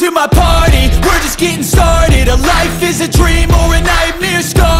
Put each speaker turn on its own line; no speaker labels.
to my party, we're just getting started. A life is a dream or a nightmare. Scarring